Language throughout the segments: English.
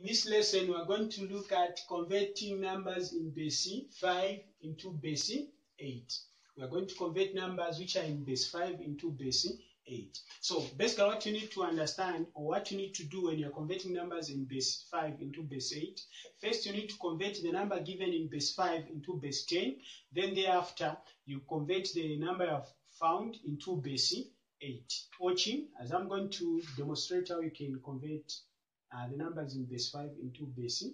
In this lesson, we are going to look at converting numbers in base 5 into base 8. We are going to convert numbers which are in base 5 into base 8. So basically what you need to understand or what you need to do when you're converting numbers in base 5 into base 8, first you need to convert the number given in base 5 into base 10. Then thereafter, you convert the number found into base 8. Watching as I'm going to demonstrate how you can convert uh, the numbers in base 5 into base 8.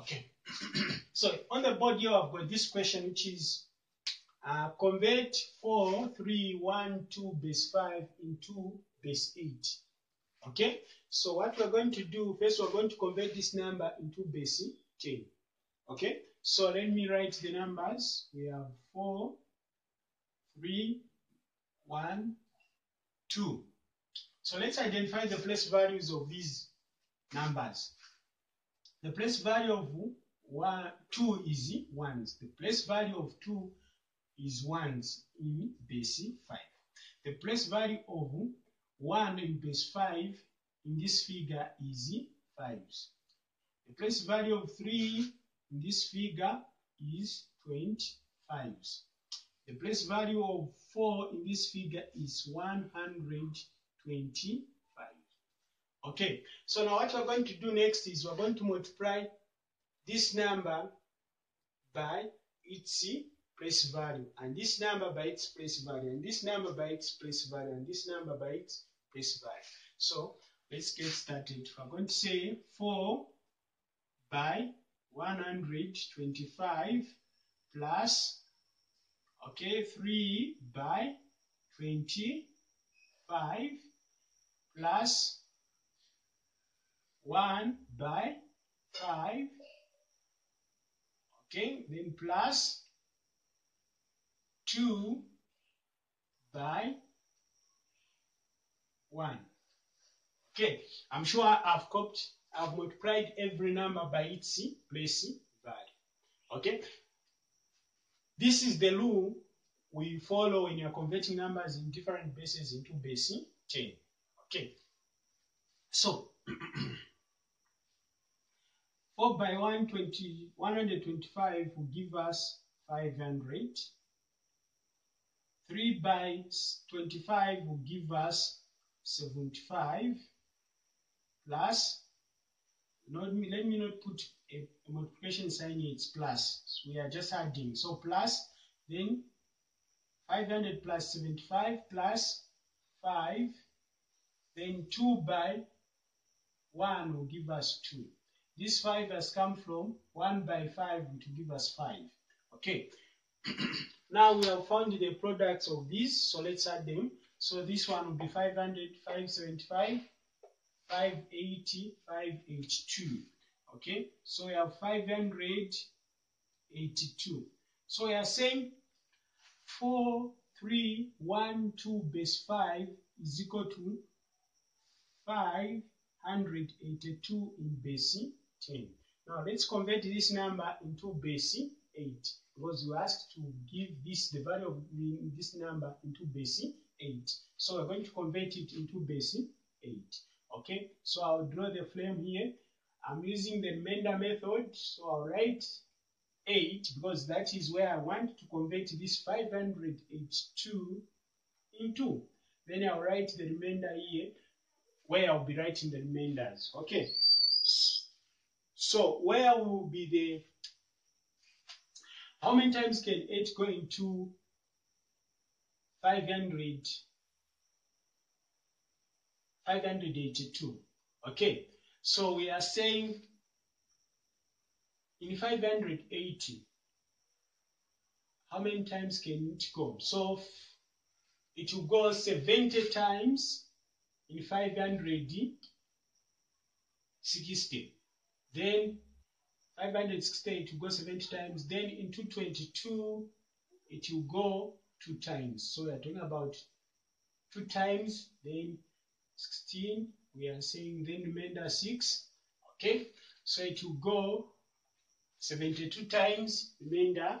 Okay, so on the board here I've got this question which is uh, convert 4, 3, 1, 2 base 5 into base 8. Okay, so what we're going to do, first we're going to convert this number into base 10. Okay, so let me write the numbers. We have 4, 3, 1, 2. So let's identify the place values of these numbers. The place value of one, 2 is 1s. The place value of 2 is 1s in base 5. The place value of 1 in base 5 in this figure is 5s. The place value of 3 in this figure is 25s. The place value of 4 in this figure is 125. Okay, so now what we're going to do next is we're going to multiply this number by its place value, and this number by its place value, and this number by its place value, and this number by its place value. So let's get started. We're going to say 4 by 125 plus okay 3 by 25 plus 1 by 5 okay then plus 2 by 1 okay i'm sure i've copied i've multiplied every number by its place value okay. This is the rule we follow when you're converting numbers in different bases into base 10. Okay. So, 4 by 120, 125 will give us 500. 3 by 25 will give us 75 plus not let me not put a, a, multiplication sign it's plus. So we are just adding. So plus, then 500 plus 75 plus 5, then 2 by 1 will give us 2. This 5 has come from 1 by 5 to give us 5. Okay. now we have found the products of these, so let's add them. So this one will be 500, 575, 580, 582. Okay, so we have 582. So we are saying 4, 3, 1, 2 base 5 is equal to 582 in base 10. Now let's convert this number into base 8 because we asked to give this the value of this number into base 8. So we're going to convert it into base 8. Okay, so I'll draw the flame here. I'm using the remainder method, so I'll write 8 because that is where I want to convert this 582 into. Then I'll write the remainder here where I'll be writing the remainders. Okay, so where will be the how many times can 8 go into 500? 582. Okay, so we are saying in 580, how many times can it go? So it will go 70 times in 560. Then 560, it will go 70 times. Then in 222, it will go two times. So we are talking about two times, then 16 we are saying then remainder 6 okay so it will go 72 times remainder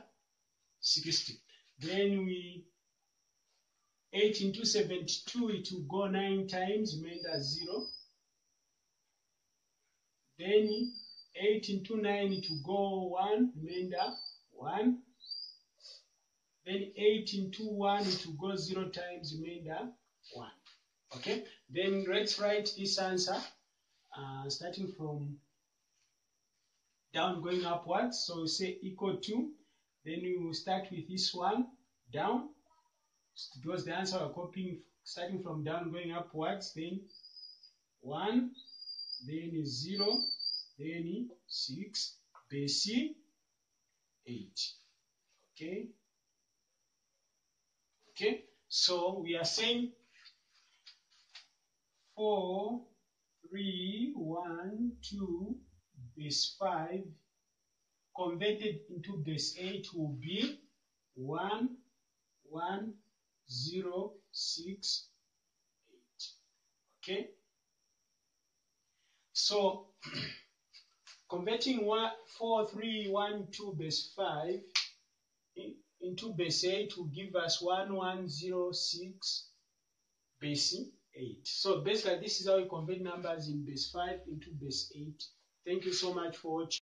60 then we 8 into 72 it will go 9 times remainder 0 then 8 into 9 it will go 1, remainder 1. Then 8 into 1 it will go 0 times, remainder 1. Okay, then let's write this answer uh, starting from down going upwards. So we say equal to, then we will start with this one down because the answer we're copying starting from down going upwards, then 1, then 0, then 6, base 8. Okay? Okay? So we are saying 4, 3, 1, 2, base 5 converted into base 8 will be 1, 1, 0, 6, 8. Okay? So, converting one, 4, 3, 1, 2, base 5 in, into base 8 will give us 1, 1, 0, 6, base 8. So basically, this is how we convert numbers in base 5 into base 8. Thank you so much for watching.